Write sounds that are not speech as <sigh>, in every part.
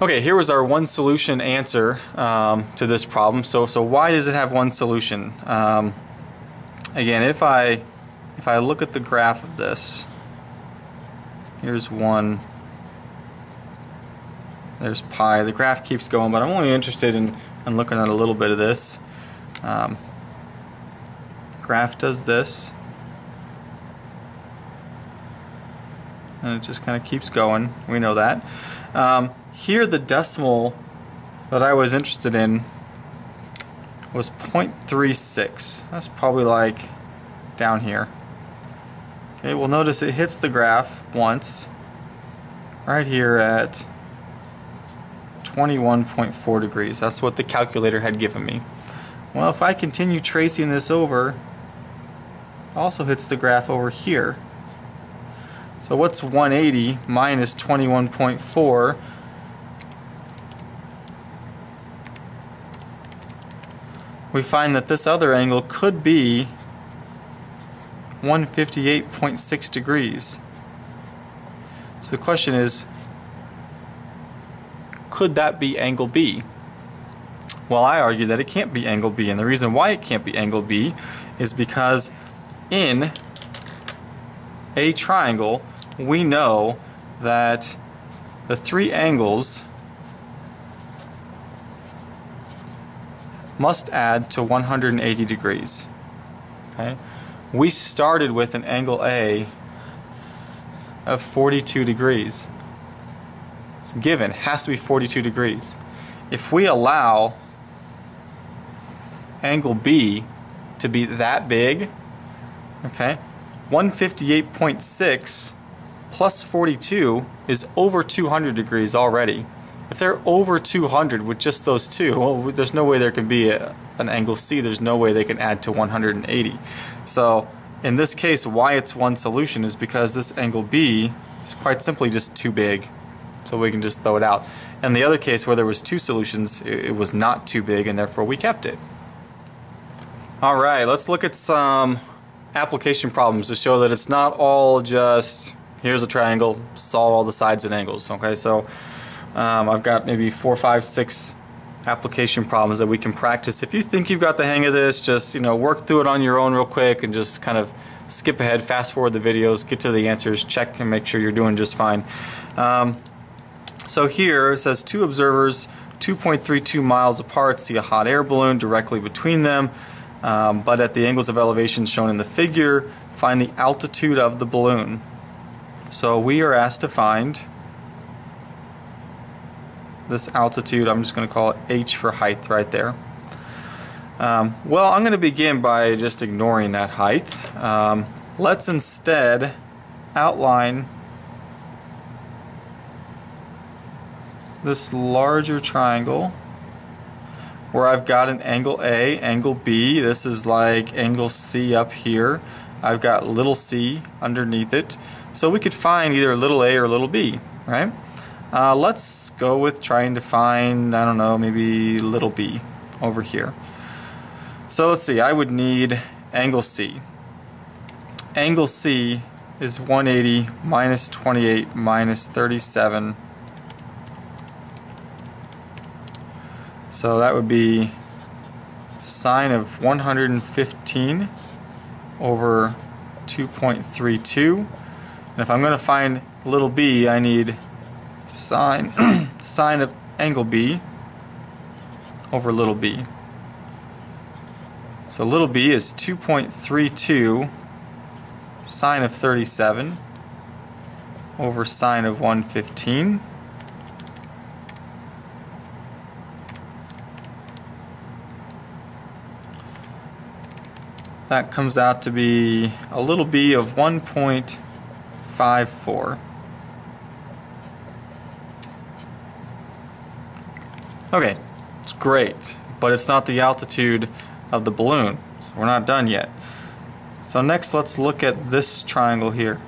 Okay, here was our one solution answer um, to this problem. So, so why does it have one solution? Um, again, if I if I look at the graph of this, here's one. There's pi. The graph keeps going, but I'm only interested in, in looking at a little bit of this. Um, graph does this. And it just kind of keeps going. We know that. Um, here the decimal that I was interested in was 0.36. That's probably like down here. Okay, well notice it hits the graph once right here at 21.4 degrees. That's what the calculator had given me. Well, if I continue tracing this over, also hits the graph over here. So what's 180 minus 21.4? We find that this other angle could be 158.6 degrees. So the question is, could that be angle B? Well, I argue that it can't be angle B, and the reason why it can't be angle B is because in a triangle, we know that the three angles must add to 180 degrees. Okay? We started with an angle A of 42 degrees. It's given, has to be 42 degrees. If we allow angle B to be that big, okay, 158.6 plus 42 is over 200 degrees already. If they're over 200 with just those two, well, there's no way there can be a, an angle C. There's no way they can add to 180. So in this case, why it's one solution is because this angle B is quite simply just too big. So we can just throw it out. In the other case where there was two solutions, it, it was not too big and therefore we kept it. Alright, let's look at some application problems to show that it's not all just here's a triangle, solve all the sides and angles. Okay, so um, I've got maybe four, five, six application problems that we can practice. If you think you've got the hang of this, just you know work through it on your own real quick and just kind of skip ahead, fast forward the videos, get to the answers, check and make sure you're doing just fine. Um, so here it says two observers 2.32 miles apart see a hot air balloon directly between them. Um, but at the angles of elevation shown in the figure, find the altitude of the balloon. So we are asked to find this altitude, I'm just going to call it h for height right there. Um, well, I'm going to begin by just ignoring that height. Um, let's instead outline this larger triangle where I've got an angle A, angle B. This is like angle C up here. I've got little c underneath it. So we could find either little a or little b, right? Uh, let's go with trying to find, I don't know, maybe little b over here. So let's see, I would need angle C. Angle C is 180 minus 28 minus 37 So that would be sine of 115 over 2.32. And if I'm going to find little b, I need sine, <clears throat> sine of angle b over little b. So little b is 2.32 sine of 37 over sine of 115. That comes out to be a little b of 1.54. Okay, it's great, but it's not the altitude of the balloon. So we're not done yet. So next let's look at this triangle here.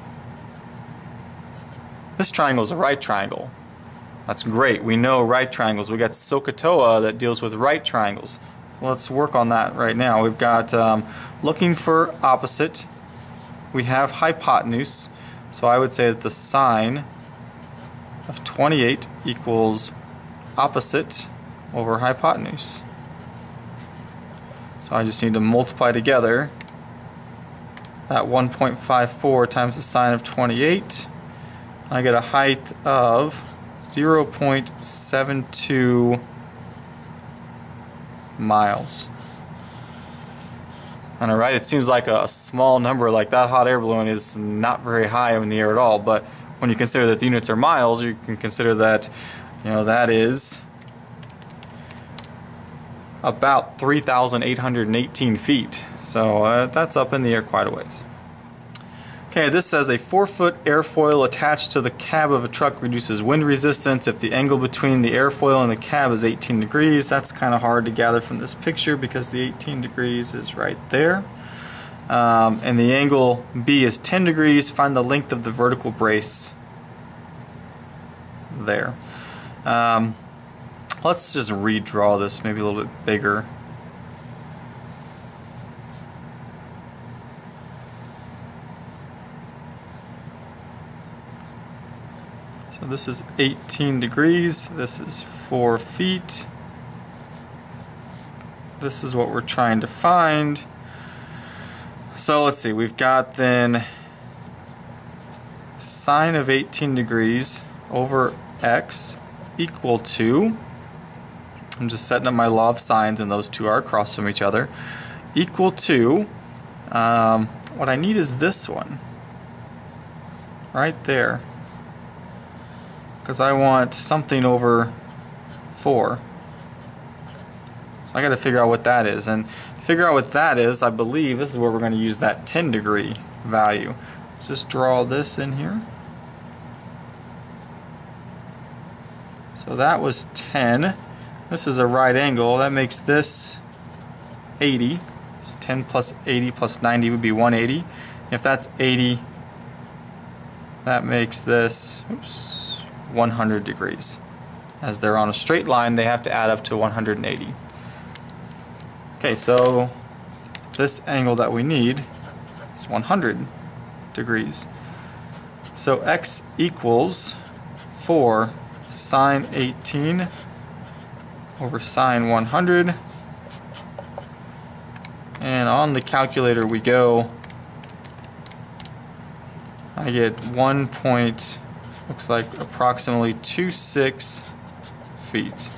This triangle is a right triangle. That's great. We know right triangles. We got SOHCAHTOA that deals with right triangles let's work on that right now. We've got um, looking for opposite. We have hypotenuse. So I would say that the sine of 28 equals opposite over hypotenuse. So I just need to multiply together that 1.54 times the sine of 28. I get a height of 0.72 miles. And alright, it seems like a small number, like that hot air balloon is not very high in the air at all, but when you consider that the units are miles, you can consider that, you know, that is about 3,818 feet. So uh, that's up in the air quite a ways. Okay, this says a 4-foot airfoil attached to the cab of a truck reduces wind resistance if the angle between the airfoil and the cab is 18 degrees. That's kind of hard to gather from this picture because the 18 degrees is right there. Um, and the angle B is 10 degrees. Find the length of the vertical brace there. Um, let's just redraw this maybe a little bit bigger. This is 18 degrees, this is 4 feet. This is what we're trying to find. So let's see, we've got then sine of 18 degrees over x equal to, I'm just setting up my law of sines and those two are across from each other, equal to, um, what I need is this one, right there because I want something over 4. So I got to figure out what that is. And to figure out what that is, I believe this is where we're going to use that 10 degree value. Let's just draw this in here. So that was 10. This is a right angle. That makes this 80. It's 10 plus 80 plus 90 would be 180. If that's 80, that makes this, oops, 100 degrees. As they're on a straight line, they have to add up to 180. Okay, so this angle that we need is 100 degrees. So x equals 4 sine 18 over sine 100. And on the calculator we go. I get 1. Looks like approximately 2.6 feet.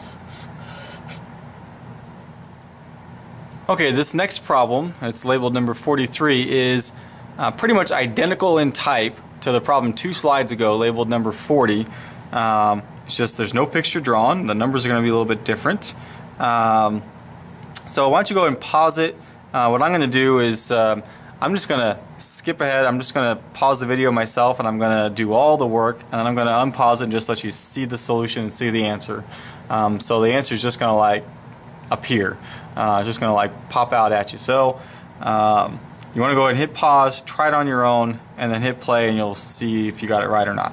Okay, this next problem, it's labeled number 43, is uh, pretty much identical in type to the problem two slides ago labeled number 40. Um, it's just there's no picture drawn. The numbers are going to be a little bit different. Um, so why don't you go and pause it. Uh, what I'm going to do is um, I'm just to skip ahead. I'm just to pause the video myself and I'm to do all the work and then I'm to unpause it and just let you see the solution and see the answer. Um, so the answer is just to like appear. Uh, just going to like pop out at you. So um, you want to go ahead and hit pause, try it on your own, and then hit play and you'll see if you got it right or not.